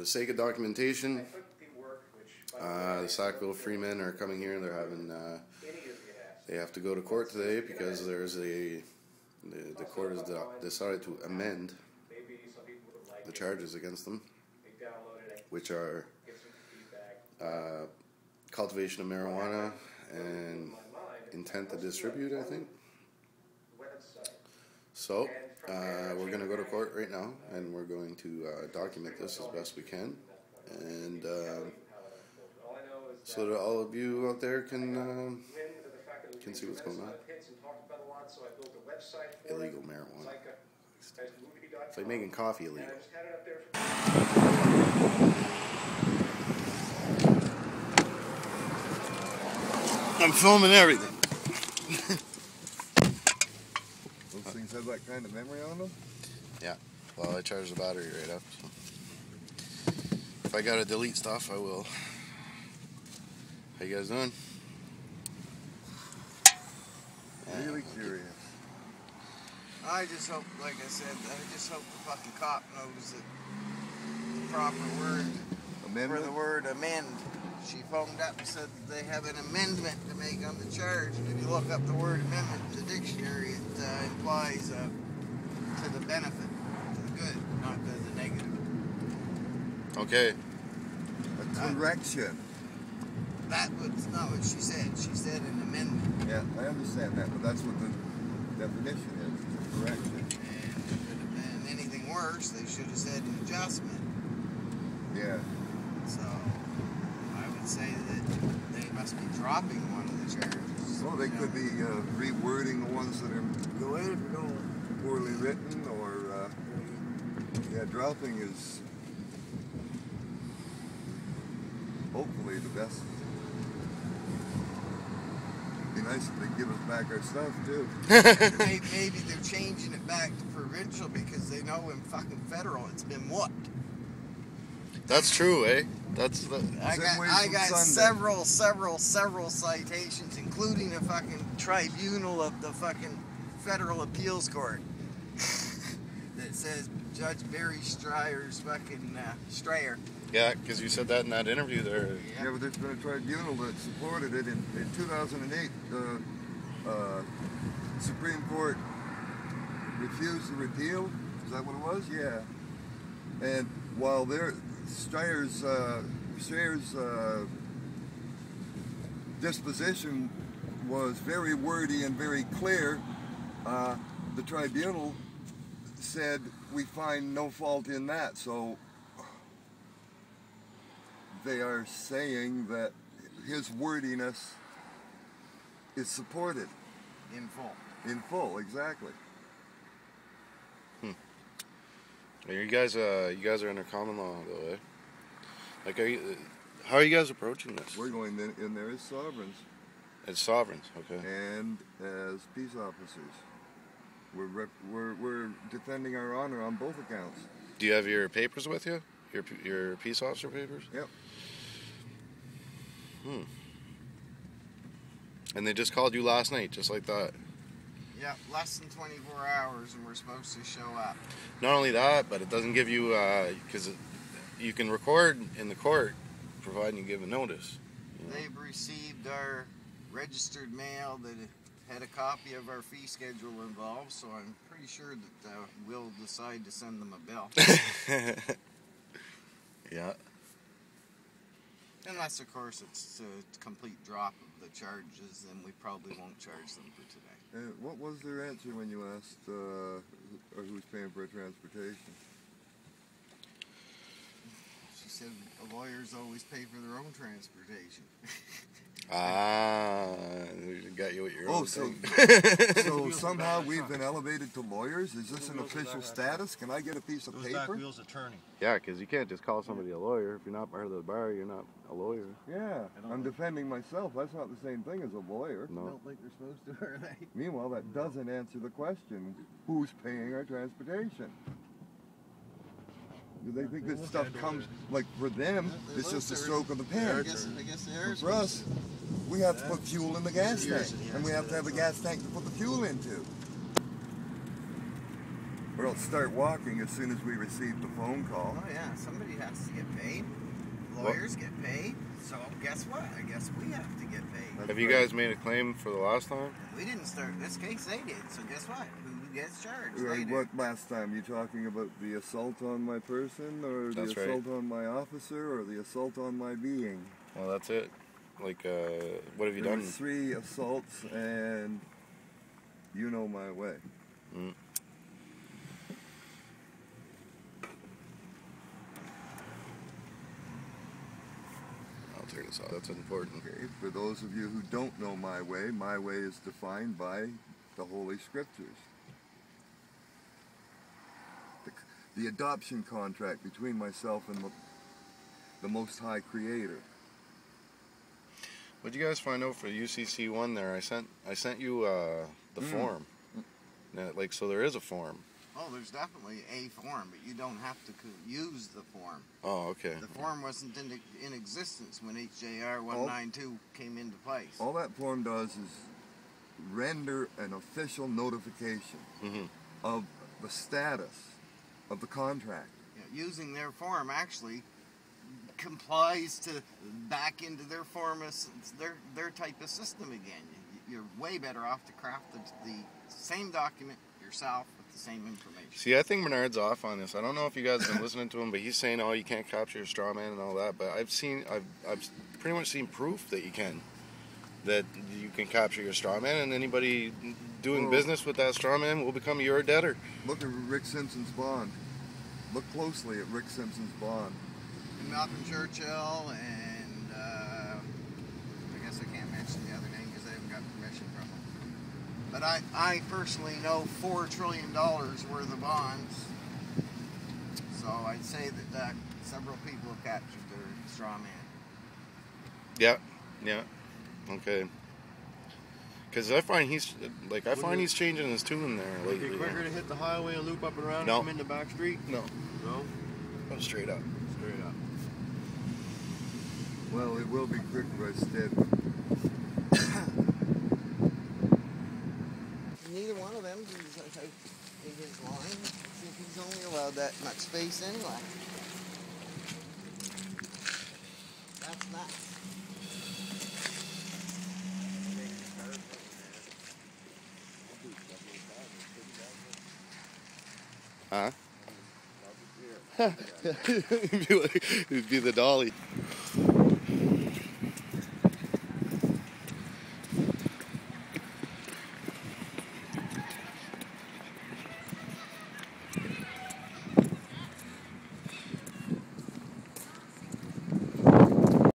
For the sake of documentation, uh, the Sackville Freemen are coming here. They're having. Uh, they have to go to court today because there's a. The, the court has decided to amend the charges against them, which are uh, cultivation of marijuana and intent to distribute, I think. So, uh, we're going to go to court right now and we're going to uh, document this as best we can. And uh, so that all of you out there can, um, can see what's going on. Illegal marijuana. It's like making coffee illegal. I'm filming everything. Things have that kind of memory on them? Yeah. Well, I charge the battery right up. So. If I gotta delete stuff, I will. How you guys doing? Really curious. I just hope, like I said, I just hope the fucking cop knows that the proper word for the word amend. She phoned up and said they have an amendment to make on the charge. And if you look up the word amendment in the dictionary, it uh, implies uh, to the benefit, to the good, not to the negative. Okay. A correction. That was not what she said. She said an amendment. Yeah, I understand that, but that's what the definition is. A correction. And if it had been anything worse, they should have said an adjustment. Yeah. So I say that they must be dropping one of the charges. Well, they you know. could be uh, rewording the ones that are Go ahead, no. poorly written, or uh, yeah, dropping is hopefully the best. It'd Be nice if they give us back our stuff too. maybe, maybe they're changing it back to provincial because they know in fucking federal it's been what? That's true, eh? That's the. I got, I got several, several, several citations, including a fucking tribunal of the fucking federal appeals court that says Judge Barry Streyer's fucking uh, Strayer. Yeah, because you said that in that interview there. Yeah, but there's been a tribunal that supported it in, in 2008. The uh, Supreme Court refused to repeal. Is that what it was? Yeah. And while their Streyer's uh, Streyer's uh, disposition was very wordy and very clear, uh, the tribunal said we find no fault in that. So they are saying that his wordiness is supported In full. in full, exactly. You guys, uh, you guys are under common law, though, eh? Like, are you? How are you guys approaching this? We're going in, in there as sovereigns As sovereigns, okay. and as peace officers. We're, rep, we're, we're defending our honor on both accounts. Do you have your papers with you? Your your peace officer papers? Yep. Hmm. And they just called you last night, just like that. Yep, less than 24 hours and we're supposed to show up. Not only that, but it doesn't give you because you can record in the court, providing you give a notice. you know? They've received our registered mail that had a copy of our fee schedule involved, so I'm pretty sure that uh, we'll decide to send them a bill. yeah. Unless, of course, it's a complete drop of the charges, then we probably won't charge them for today. And what was their answer when you asked uh, who's paying for transportation? She said lawyers always pay for their own transportation. Ah, got you with your Oh, own so thing. so somehow we've been elevated to lawyers. Is this an official status? Can I get a piece of Goes back paper? wheels attorney. yeah, because you can't just call somebody a lawyer if you're not part of the bar. You're not a lawyer. Yeah, I'm defending myself. That's not the same thing as a lawyer. No. don't think they're supposed to, are they? Meanwhile, that doesn't answer the question: Who's paying our transportation? Do they think this stuff comes like for them? It's just a stroke of the I pen. guess, I guess they are for us, we have to put fuel in the gas tank, and and we have to have a gas tank to put the fuel into. or else start walking as soon as we receive the phone call. Oh yeah, somebody has to get paid. Lawyers get paid. So guess what? I guess we have to get paid. That's Have you right. guys made a claim for the last time? We didn't start this case, they did. So guess what? Who gets charged? They did. What last time? You talking about the assault on my person, or That's the right. assault on my officer, or the assault on my being? Well, that's it. Like, uh, what have you there done? three assaults, and you know my way. Mm. I'll turn this off. That's important. Okay. For those of you who don't know my way, my way is defined by the Holy Scriptures. The, the adoption contract between myself and the, the Most High Creator. What'd you guys find out for UCC one there? I sent I sent you uh, the Mm. form. Yeah, like so, there is a form. Oh, there's definitely a form, but you don't have to co- use the form. Oh, okay. The form wasn't in, in existence when HJR 192 came into place. All that form does is render an official notification hmm of the status of the contract. Yeah, using their form actually complies to back into their form as their their type of system again. You- You're way better off to craft the, the same document yourself with the same information. See, I think Bernard's off on this. I don't know if you guys have been listening to him, but he's saying, "Oh, you can't capture your straw man and all that." But I've seen, I've, I've pretty much seen proof that you can, that you can capture your straw man, and anybody doing Well- business with that straw man will become your debtor. Look at Rick Simpson's bond. Look closely at Rick Simpson's bond. And Malcolm Churchill and uh, I guess I can't mention the other name because I haven't got permission from him. But I, I personally know four trillion dollars worth of bonds. So I'd say that uh, several people have captured their straw man. Yeah, yeah, okay. Because I find he's like I Wouldn't find it- he's changing his tune there Would it lately. be quicker to hit the highway and loop up and around No. and come in the back street? No, No? go. Straight up. Well, it will be quicker instead. Neither one of them is out in his line. See if he's only allowed that much space anyway. That's nuts. Huh? it'd, be like, it'd be the dolly.